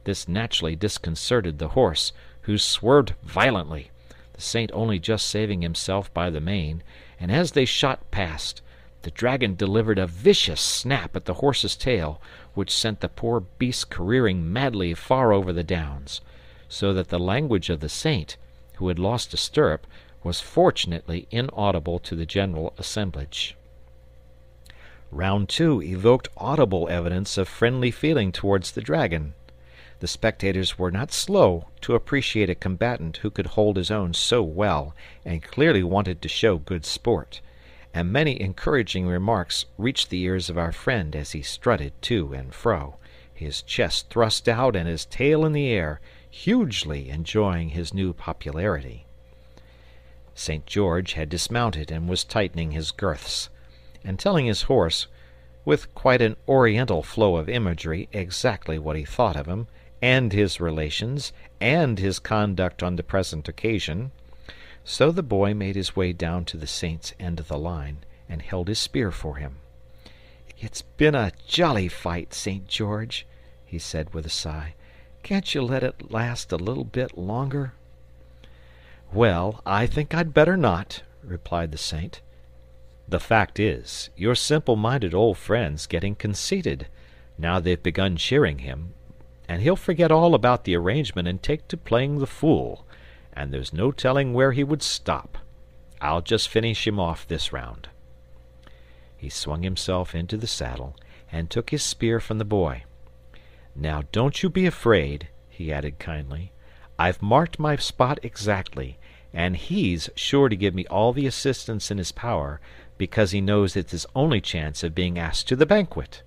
Speaker 1: This naturally disconcerted the horse, who swerved violently, the Saint only just saving himself by the mane, and as they shot past, the dragon delivered a vicious snap at the horse's tail, which sent the poor beast careering madly far over the downs, so that the language of the Saint, who had lost a stirrup, was fortunately inaudible to the general assemblage. Round two evoked audible evidence of friendly feeling towards the dragon. The spectators were not slow to appreciate a combatant who could hold his own so well and clearly wanted to show good sport, and many encouraging remarks reached the ears of our friend as he strutted to and fro, his chest thrust out and his tail in the air, hugely enjoying his new popularity. St. George had dismounted and was tightening his girths, and telling his horse, with quite an Oriental flow of imagery, exactly what he thought of him and his relations, and his conduct on the present occasion. So the boy made his way down to the Saint's end of the line, and held his spear for him. "It's been a jolly fight, St. George," he said with a sigh. "Can't you let it last a little bit longer?" "Well, I think I'd better not," replied the Saint. "The fact is, your simple minded old friend's getting conceited, now they've begun cheering him and he'll forget all about the arrangement and take to playing the fool, and there's no telling where he would stop. I'll just finish him off this round." He swung himself into the saddle and took his spear from the boy. "Now don't you be afraid," he added kindly. "I've marked my spot exactly, and he's sure to give me all the assistance in his power, because he knows it's his only chance of being asked to the banquet.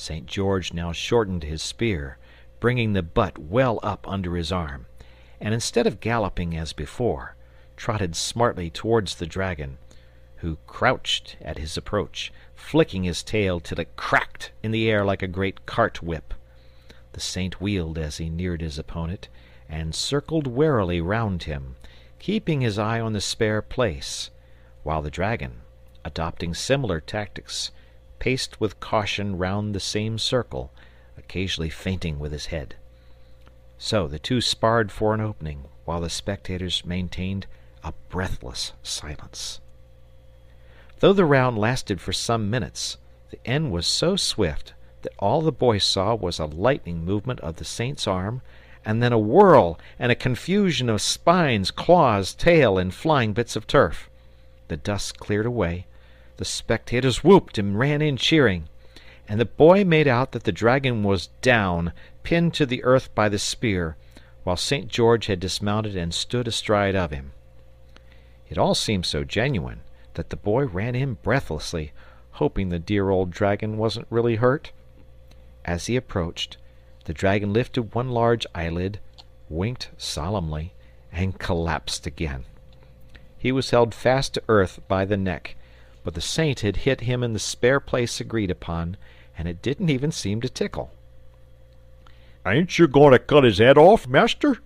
Speaker 1: St. George now shortened his spear, bringing the butt well up under his arm, and instead of galloping as before, trotted smartly towards the dragon, who crouched at his approach, flicking his tail till it cracked in the air like a great cart whip. The Saint wheeled as he neared his opponent, and circled warily round him, keeping his eye on the spare place, while the dragon, adopting similar tactics, paced with caution round the same circle, occasionally feinting with his head. So the two sparred for an opening, while the spectators maintained a breathless silence. Though the round lasted for some minutes, the end was so swift that all the boy saw was a lightning movement of the Saint's arm, and then a whirl and a confusion of spines, claws, tail, and flying bits of turf. The dust cleared away, the spectators whooped and ran in cheering, and the boy made out that the dragon was down, pinned to the earth by the spear, while St. George had dismounted and stood astride of him. It all seemed so genuine that the boy ran in breathlessly, hoping the dear old dragon wasn't really hurt. As he approached, the dragon lifted one large eyelid, winked solemnly, and collapsed again. He was held fast to earth by the neck, but the Saint had hit him in the spare place agreed upon, and it didn't even seem to tickle.
Speaker 5: "Ain't you going to cut his head off, master?"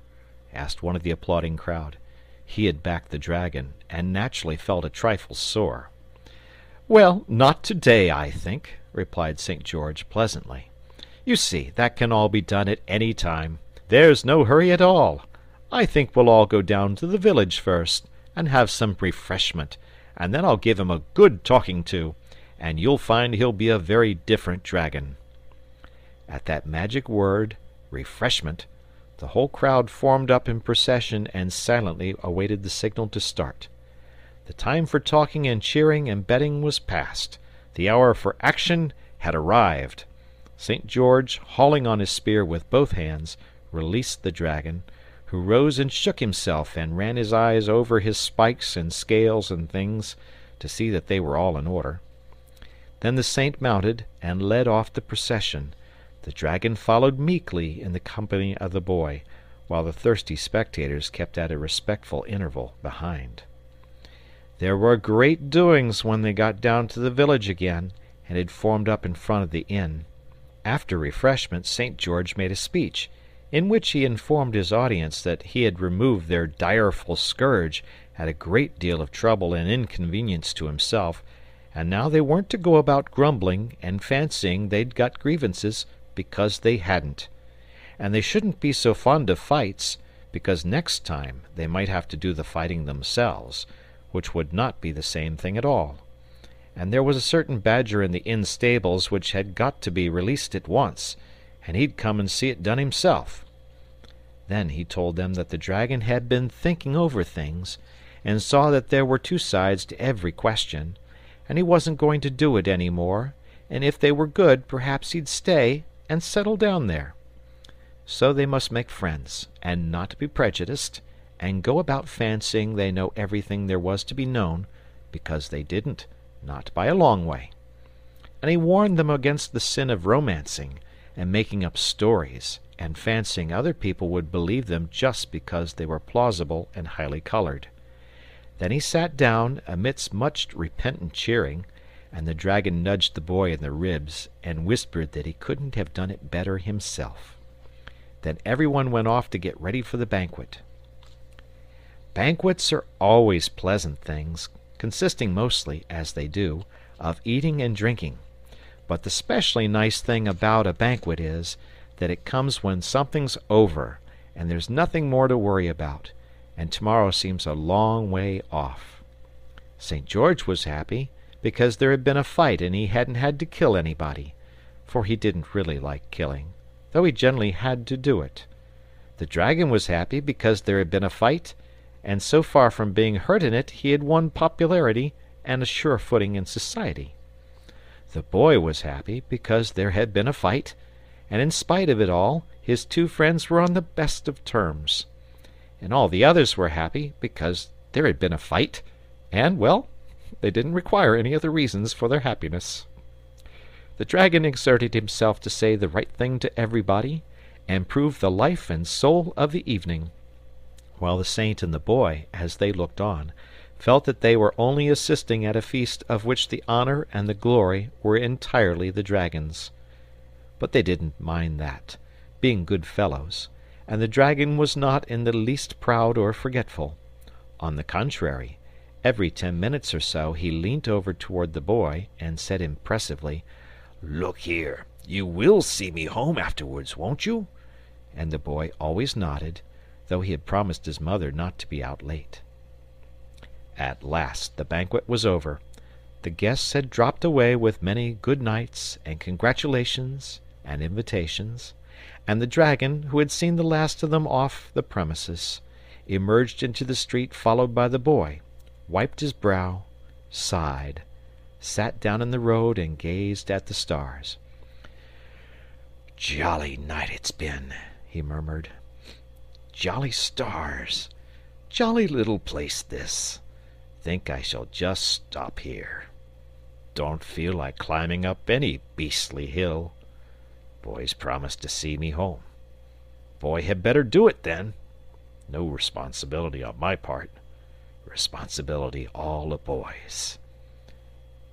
Speaker 1: asked one of the applauding crowd. He had backed the dragon, and naturally felt a trifle sore. "Well, not today, I think," replied St. George pleasantly. "You see, that can all be done at any time. There's no hurry at all. I think we'll all go down to the village first, and have some refreshment and then I'll give him a good talking to, and you'll find he'll be a very different dragon." At that magic word, refreshment, the whole crowd formed up in procession and silently awaited the signal to start. The time for talking and cheering and betting was past. The hour for action had arrived. St. George, hauling on his spear with both hands, released the dragon, who rose and shook himself and ran his eyes over his spikes and scales and things to see that they were all in order. Then the Saint mounted and led off the procession. The dragon followed meekly in the company of the boy, while the thirsty spectators kept at a respectful interval behind. There were great doings when they got down to the village again, and had formed up in front of the inn. After refreshment St. George made a speech, in which he informed his audience that he had removed their direful scourge at a great deal of trouble and inconvenience to himself, and now they weren't to go about grumbling and fancying they'd got grievances, because they hadn't. And they shouldn't be so fond of fights, because next time they might have to do the fighting themselves, which would not be the same thing at all. And there was a certain badger in the inn stables which had got to be released at once, and he'd come and see it done himself. Then he told them that the dragon had been thinking over things, and saw that there were two sides to every question, and he wasn't going to do it any more, and if they were good perhaps he'd stay and settle down there. So they must make friends, and not be prejudiced, and go about fancying they know everything there was to be known, because they didn't, not by a long way. And he warned them against the sin of romancing, and making up stories, and fancying other people would believe them just because they were plausible and highly coloured. Then he sat down, amidst much repentant cheering, and the dragon nudged the boy in the ribs, and whispered that he couldn't have done it better himself. Then everyone went off to get ready for the banquet. Banquets are always pleasant things, consisting mostly, as they do, of eating and drinking. But the specially nice thing about a banquet is, that it comes when something's over, and there's nothing more to worry about, and tomorrow seems a long way off. St. George was happy, because there had been a fight and he hadn't had to kill anybody, for he didn't really like killing, though he generally had to do it. The dragon was happy because there had been a fight and so far from being hurt in it he had won popularity and a sure footing in society. The boy was happy because there had been a fight, and in spite of it all his two friends were on the best of terms. And all the others were happy because there had been a fight, and, well, they didn't require any other reasons for their happiness. The dragon exerted himself to say the right thing to everybody, and prove the life and soul of the evening while the Saint and the Boy, as they looked on, felt that they were only assisting at a feast of which the honour and the glory were entirely the dragon's. But they didn't mind that, being good fellows, and the dragon was not in the least proud or forgetful. On the contrary, every ten minutes or so he leant over toward the Boy and said impressively, "Look here, you will see me home afterwards, won't you?" And the Boy always nodded though he had promised his mother not to be out late. At last the banquet was over. The guests had dropped away with many good nights and congratulations and invitations, and the dragon, who had seen the last of them off the premises, emerged into the street followed by the boy, wiped his brow, sighed, sat down in the road and gazed at the stars. "Jolly night it's been," he murmured. Jolly stars! Jolly little place this. Think I shall just stop here. Don't feel like climbing up any beastly hill. Boy's promised to see me home. Boy had better do it then. No responsibility on my part. Responsibility all a boy's.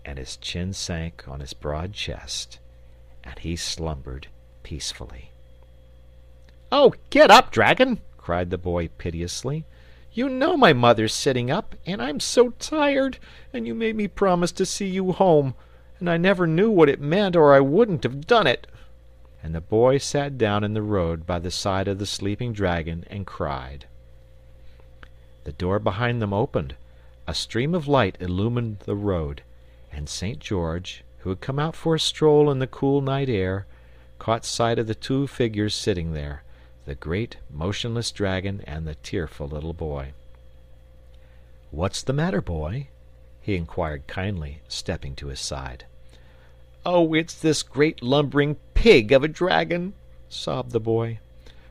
Speaker 1: And his chin sank on his broad chest, and he slumbered peacefully.
Speaker 2: Oh, get up, dragon! cried the boy piteously. You know my mother's sitting up, and I'm so tired, and you made me promise to see you home, and I never knew what it meant or I wouldn't have done it. And the boy sat down in the road by the side of the sleeping dragon and cried. The door behind them opened, a stream of light illumined the road, and St. George, who had come out for a stroll in the cool night air, caught sight of the two figures sitting there the great motionless dragon and the tearful little boy. "What's the matter, boy?" he inquired kindly, stepping to his side.
Speaker 3: "Oh, it's this great lumbering pig of a dragon!" sobbed the boy.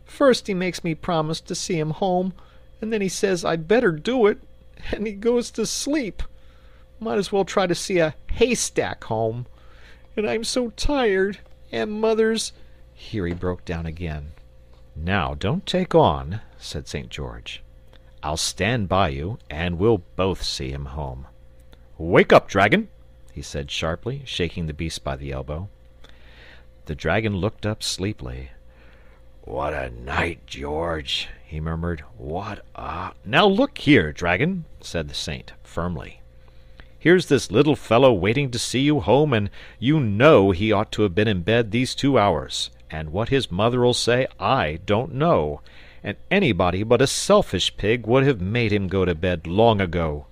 Speaker 3: "First he makes me promise to see him home, and then he says I'd better do it, and he goes to sleep. Might as well try to see a haystack home. And I'm so tired, and mother's
Speaker 1: Here he broke down again. "Now, don't take on," said St. George. I'll stand by you, and we'll both see him home. Wake up, dragon!" he said sharply, shaking the beast by the elbow. The dragon looked up sleepily.
Speaker 4: "What a night, George!" he murmured. "What a
Speaker 1: "Now look here, dragon," said the Saint firmly. "Here's this little fellow waiting to see you home, and you know he ought to have been in bed these two hours, and what his mother'll say I don't know and anybody but a selfish pig would have made him go to bed long ago."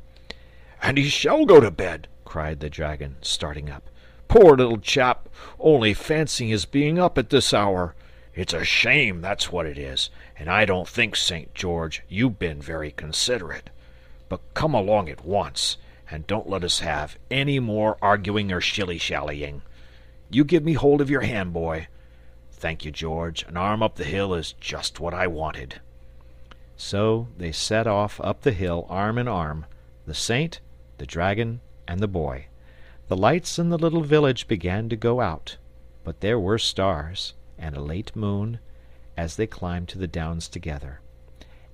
Speaker 4: "And he shall go to bed!" cried the dragon, starting up. "Poor little chap! Only fancy his being up at this hour! It's a shame, that's what it is, and I don't think, St. George, you've been very considerate. But come along at once, and don't let us have any more arguing or shilly shallying. You give me hold of your hand, boy. Thank you, George. An arm up the hill is just what I wanted."
Speaker 1: So they set off up the hill arm in arm, the Saint, the dragon, and the Boy. The lights in the little village began to go out, but there were stars, and a late moon, as they climbed to the downs together.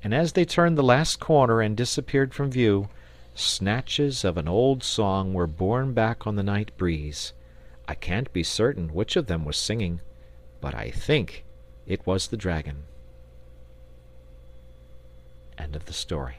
Speaker 1: And as they turned the last corner and disappeared from view, snatches of an old song were borne back on the night breeze. I can't be certain which of them was singing but I think it was the dragon. End of the story.